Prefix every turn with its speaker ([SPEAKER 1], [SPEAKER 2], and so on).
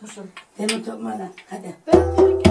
[SPEAKER 1] Kuşum.
[SPEAKER 2] Demin tokmadan. Hadi.
[SPEAKER 3] Ben